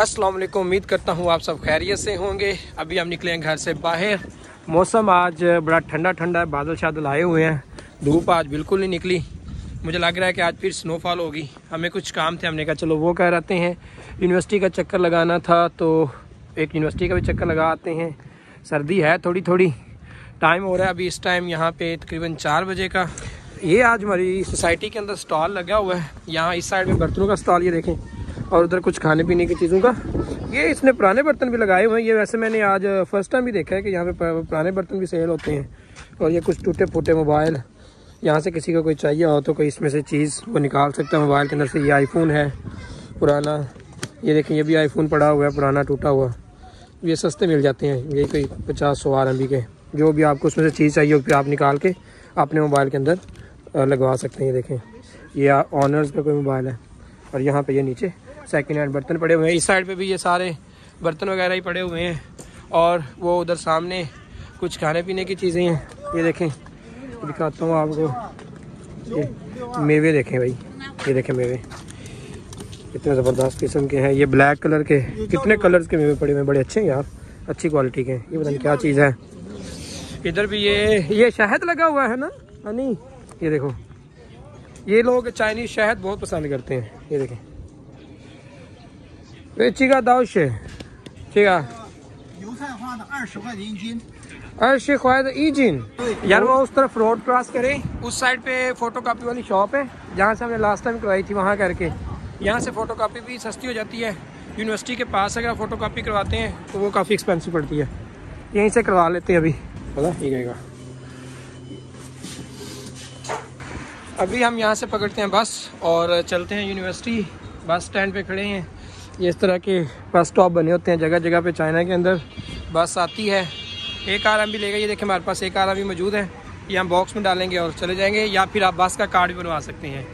अस्सलाम वालेकुम, उम्मीद करता हूँ आप सब खैरियत से होंगे। अभी हम निकले हैं घर से बाहर। मौसम आज बड़ा ठंडा ठंडा है बादल शादल आए हुए हैं। धूप आज बिल्कुल नहीं निकली। मुझे लग रहा है कि आज फिर स्नोफॉल होगी। हमें कुछ काम थे, हमने कहा चलो वो कह रहते हैं। यूनिवर्सिटी का चक्कर लगाना था तो एक यूनिवर्सिटी का भी चक्कर लगा आते हैं। सर्दी है थोड़ी थोड़ी टाइम हो रहा है अभी इस टाइम यहाँ पे तकरीबन चार बजे का। ये आज हमारी सोसाइटी के अंदर स्टॉल लगा हुआ है। यहाँ इस साइड में बर्तनों का स्टॉल ये देखें। और उधर कुछ खाने पीने की चीज़ों का। ये इसने पुराने बर्तन भी लगाए हुए हैं। ये वैसे मैंने आज फ़र्स्ट टाइम भी देखा है कि यहाँ पे पुराने बर्तन भी सेल होते हैं। और ये कुछ टूटे फूटे मोबाइल। यहाँ से किसी को कोई चाहिए हो तो कोई इसमें से चीज़ वो निकाल सकता है मोबाइल के अंदर से। ये आईफोन है, पुराना। ये देखें ये भी आईफोन पड़ा हुआ है, पुराना टूटा हुआ। ये सस्ते मिल जाते हैं। ये कोई पचास सौ आर के। जो भी आपको उसमें से चीज़ चाहिए फिर आप निकाल के अपने मोबाइल के अंदर लगवा सकते हैं। देखें, ये ऑनर्स का कोई मोबाइल है। और यहाँ पे ये नीचे सेकेंड हैंड बर्तन पड़े हुए हैं। इस साइड पे भी ये सारे बर्तन वगैरह ही पड़े हुए हैं। और वो उधर सामने कुछ खाने पीने की चीज़ें हैं। ये देखें दिखाता हूँ आपको। मेवे देखें भाई। ये देखें मेवे। कितने ज़बरदस्त किस्म के हैं। ये ब्लैक कलर के। कितने कलर्स के मेवे पड़े हुए हैं। बड़े अच्छे हैं यार। अच्छी क्वालिटी के। ये पता नहीं क्या चीज़ है। इधर भी ये ये शहद लगा हुआ है ना? हनी ये देखो। ये लोग चाइनीज़ शहद बहुत पसंद करते हैं। ये देखें। चिका दाउश चिका 油菜花的二十块钱一斤， अर्श ख्वाद ईजिन यार वो उस तरफ रोड क्रॉस करें उस साइड पे फोटो कापी वाली शॉप है जहाँ से हमने लास्ट टाइम करवाई थी वहाँ करके यहाँ से फोटो कापी भी सस्ती हो जाती है यूनिवर्सिटी के पास अगर फोटो कापी करवाते हैं तो वो काफ़ी एक्सपेंसिव पड़ती है यहीं से करवा लेते हैं अभी पता ये कहेगा अभी हम यहाँ से पकड़ते हैं बस और चलते हैं यूनिवर्सिटी बस स्टैंड पे खड़े हैं ये इस तरह के बस स्टॉप बने होते हैं जगह जगह पे चाइना के अंदर। बस आती है। एक आराम भी लेगा। ये देखें हमारे पास एक आराम भी मौजूद है। ये हम बॉक्स में डालेंगे और चले जाएँगे, या फिर आप बस का कार्ड भी बनवा सकते हैं।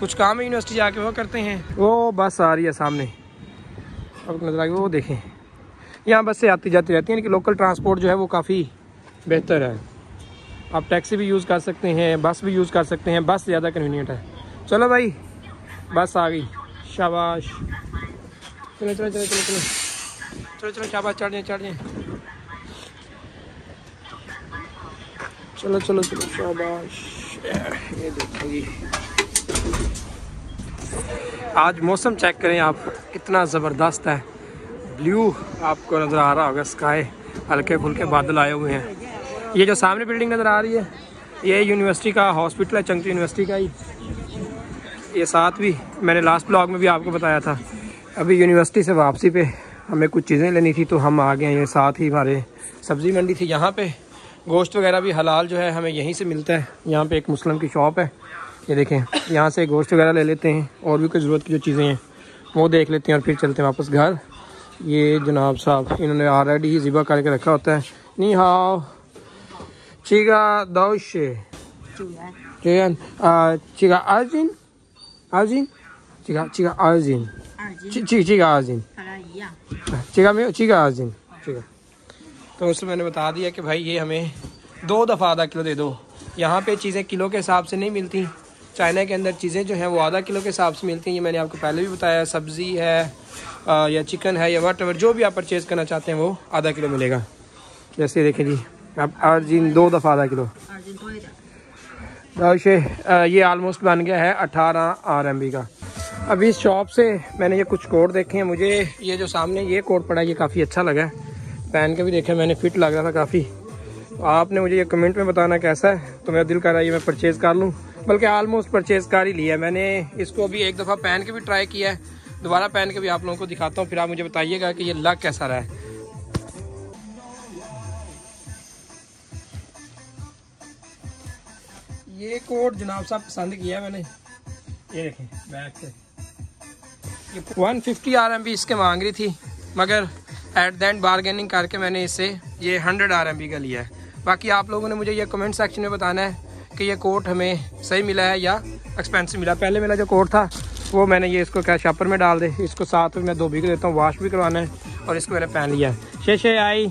कुछ काम है यूनिवर्सिटी जाके वो करते हैं। वो बस आ रही है सामने। अब नज़र आ गई वो देखें। यहाँ बस से आती जाती रहती है कि लोकल ट्रांसपोर्ट जो है वो काफ़ी बेहतर है। आप टैक्सी भी यूज़ कर सकते हैं बस भी यूज़ कर सकते हैं। बस ज़्यादा कन्वीनियंट है। चलो भाई, बस आ गई। शाबाश। चलो चलो चलो चलो चलो। चलो चलो, शाबाश चढ़ जाए चढ़ जाए चलो चलो चलो, शाबाश। आज मौसम चेक करें आप, कितना ज़बरदस्त है। ब्लू आपको नज़र आ रहा होगा स्काई हल्के फुल्के बादल आए हुए हैं। ये जो सामने बिल्डिंग नज़र आ रही है, ये यूनिवर्सिटी का हॉस्पिटल है चंगचू यूनिवर्सिटी का ही। ये साथ भी, मैंने लास्ट ब्लॉग में भी आपको बताया था। अभी यूनिवर्सिटी से वापसी पे हमें कुछ चीज़ें लेनी थी तो हम आ गए ये साथ ही हमारे सब्ज़ी मंडी थी यहाँ पे। गोश्त वगैरह भी हलाल जो है हमें यहीं से मिलता है। यहाँ पे एक मुस्लिम की शॉप है। ये देखें यहाँ से गोश्त वगैरह ले लेते हैं और भी कुछ ज़रूरत की जो चीज़ें हैं वो देख लेते हैं और फिर चलते हैं वापस घर। ये जनाब साहब इन्होंने ऑलरेडी ही ज़िबा करके रखा होता है। नी हाओ चिगा दोश 主人，चिकन चिका अर्जिन अर्जिन जी जी जी का हाजिन चिका में चिका हाजिन चिका तो उसमें मैंने बता दिया कि भाई ये हमें दो दफ़ा आधा किलो दे दो। यहाँ पे चीज़ें किलो के हिसाब से नहीं मिलती। चाइना के अंदर चीज़ें जो हैं वो आधा किलो के हिसाब से मिलती हैं। ये मैंने आपको पहले भी बताया सब्ज़ी है आ, या चिकन है या वट जो भी आप परचेज़ करना चाहते हैं वो आधा किलो मिलेगा। जैसे देखें जी आप अर्जिन दो दफ़ा आधा किलो। तो ये आलमोस्ट बन गया है अठारह आर एम बी का। अभी इस शॉप से मैंने ये कुछ कोड देखे हैं। मुझे ये जो सामने ये कोड पड़ा है ये काफ़ी अच्छा लगा है। पहन के भी देखा, मैंने फिट लग रहा था काफ़ी। आपने मुझे ये कमेंट में बताना कैसा है? तो मेरा दिल कर रहा है ये मैं परचेज़ कर लूँ। बल्कि आलमोस्ट परचेज़ कर ही लिया है मैंने। इसको अभी एक दफ़ा पहन के भी ट्राई किया है। दोबारा पहन के भी आप लोगों को दिखाता हूँ, फिर आप मुझे बताइएगा कि ये लग कैसा रहा है। ये कोट जनाब साहब पसंद किया मैंने। ये देखें बैक से। 150 फिफ्टी आर एम बी इसके मांग रही थी, मगर एट द एंड बारगेनिंग करके मैंने इसे, ये 100 आर एम बी का लिया है। बाकी आप लोगों ने मुझे ये कमेंट सेक्शन में बताना है कि ये कोट हमें सही मिला है या एक्सपेंसिव मिला। पहले मेरा जो कोट था, वो मैंने ये इसको क्या शॉपर में डाल दे, इसको साथ में मैं धोबी को देता हूँ वाश भी करवाना है और इसको मैंने पहन लिया है। शे शे आई